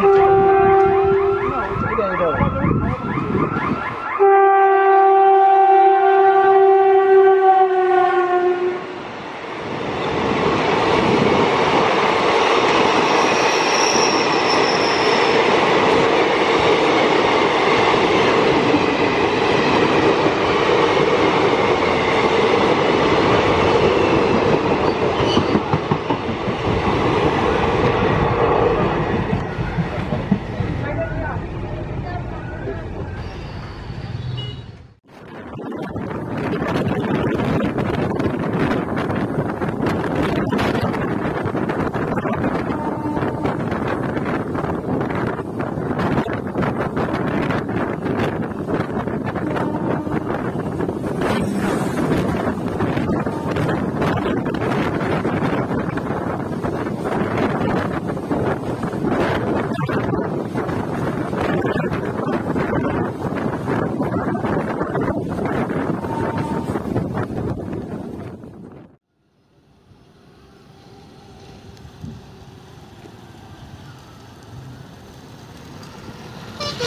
Everything!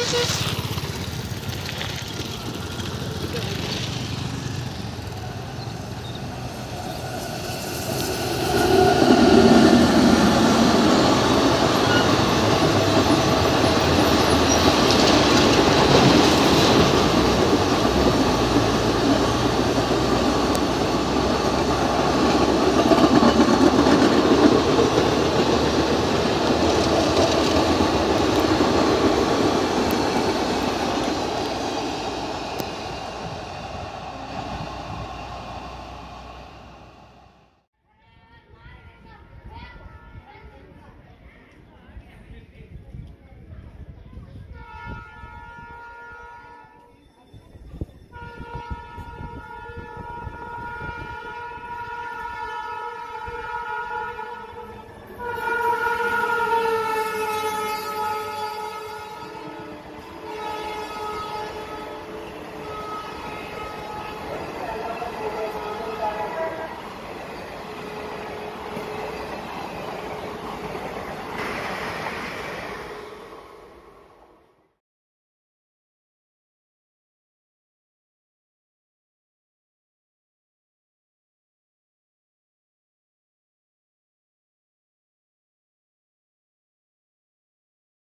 Is this?